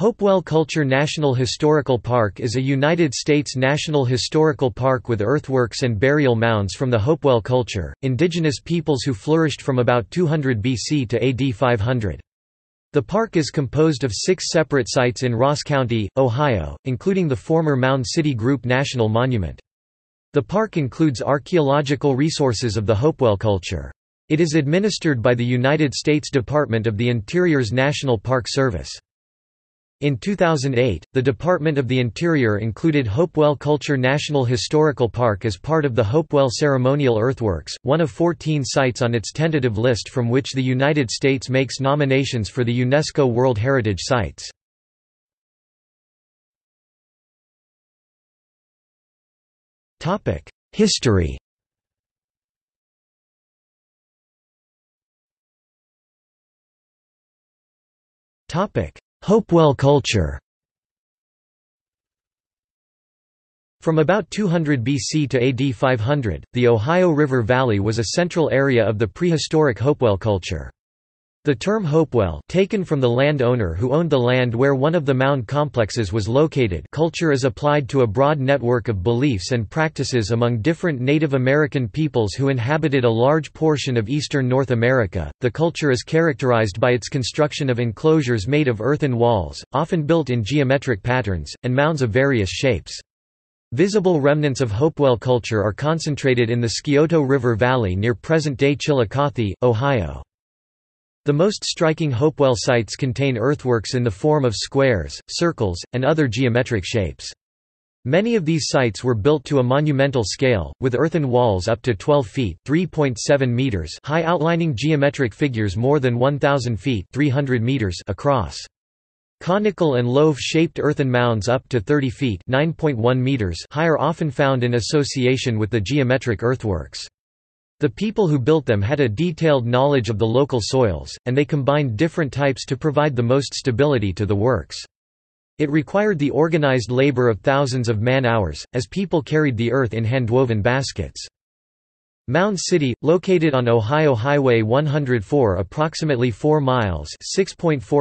Hopewell Culture National Historical Park is a United States national historical park with earthworks and burial mounds from the Hopewell culture, indigenous peoples who flourished from about 200 BC to AD 500. The park is composed of six separate sites in Ross County, Ohio, including the former Mound City Group National Monument. The park includes archaeological resources of the Hopewell culture. It is administered by the United States Department of the Interior's National Park Service. In 2008, the Department of the Interior included Hopewell Culture National Historical Park as part of the Hopewell Ceremonial Earthworks, one of 14 sites on its tentative list from which the United States makes nominations for the UNESCO World Heritage Sites. History Topic: Hopewell culture From about 200 BC to AD 500, the Ohio River Valley was a central area of the prehistoric Hopewell culture. The term Hopewell taken from the land owner who owned the land where one of the mound complexes was located culture is applied to a broad network of beliefs and practices among different Native American peoples who inhabited a large portion of eastern North America. The culture is characterized by its construction of enclosures made of earthen walls, often built in geometric patterns, and mounds of various shapes. Visible remnants of Hopewell culture are concentrated in the Scioto River Valley near present-day Chillicothe, Ohio. The most striking Hopewell sites contain earthworks in the form of squares, circles, and other geometric shapes. Many of these sites were built to a monumental scale, with earthen walls up to 12 feet meters high outlining geometric figures more than 1,000 feet 300 meters across. Conical and loaf-shaped earthen mounds up to 30 feet meters high are often found in association with the geometric earthworks. The people who built them had a detailed knowledge of the local soils, and they combined different types to provide the most stability to the works. It required the organized labor of thousands of man-hours, as people carried the earth in hand-woven baskets. Mound City, located on Ohio Highway 104 approximately 4 miles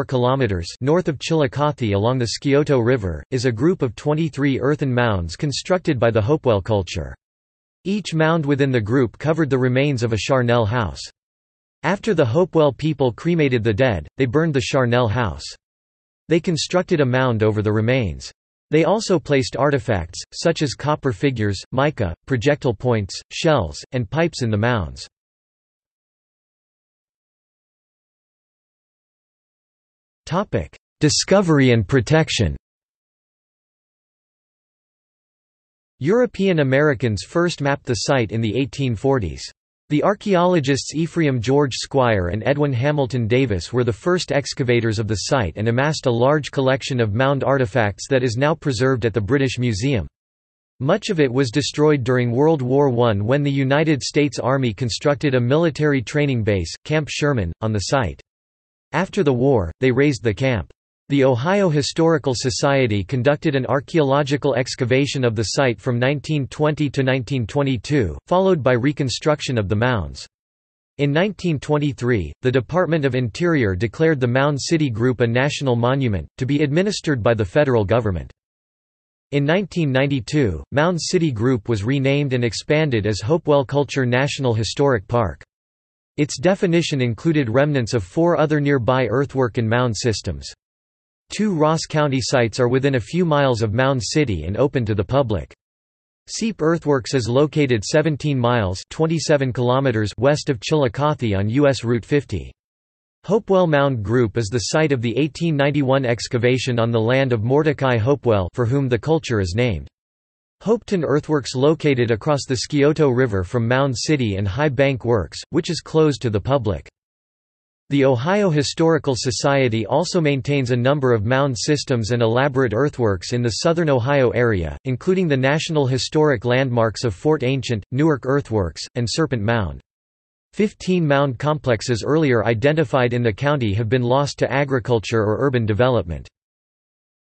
kilometers north of Chillicothe along the Scioto River, is a group of 23 earthen mounds constructed by the Hopewell culture. Each mound within the group covered the remains of a charnel house. After the Hopewell people cremated the dead, they burned the charnel house. They constructed a mound over the remains. They also placed artifacts, such as copper figures, mica, projectile points, shells, and pipes in the mounds. Discovery and protection European Americans first mapped the site in the 1840s. The archaeologists Ephraim George Squier and Edwin Hamilton Davis were the first excavators of the site and amassed a large collection of mound artifacts that is now preserved at the British Museum. Much of it was destroyed during World War I when the United States Army constructed a military training base, Camp Sherman, on the site. After the war, they razed the camp. The Ohio Historical Society conducted an archaeological excavation of the site from 1920 to 1922, followed by reconstruction of the mounds. In 1923, the Department of Interior declared the Mound City Group a national monument, to be administered by the federal government. In 1992, Mound City Group was renamed and expanded as Hopewell Culture National Historic Park. Its definition included remnants of four other nearby earthwork and mound systems. Two Ross County sites are within a few miles of Mound City and open to the public. Seip Earthworks is located 17 miles 27 kilometers west of Chillicothe on U.S. Route 50. Hopewell Mound Group is the site of the 1891 excavation on the land of Mordecai Hopewell for whom the culture is named. Hopeton Earthworks located across the Scioto River from Mound City and High Bank Works, which is closed to the public. The Ohio Historical Society also maintains a number of mound systems and elaborate earthworks in the southern Ohio area, including the National Historic Landmarks of Fort Ancient, Newark Earthworks, and Serpent Mound. Fifteen mound complexes earlier identified in the county have been lost to agriculture or urban development.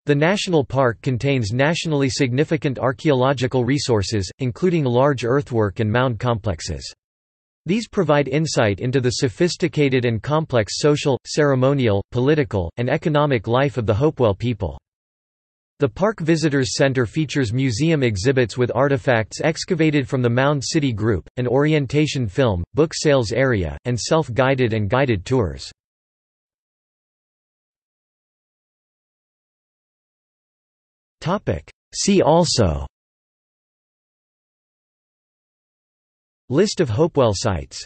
The national park contains nationally significant archaeological resources, including large earthwork and mound complexes. These provide insight into the sophisticated and complex social, ceremonial, political, and economic life of the Hopewell people. The Park Visitors Center features museum exhibits with artifacts excavated from the Mound City Group, an orientation film, book sales area, and self-guided and guided tours. See also List of Hopewell sites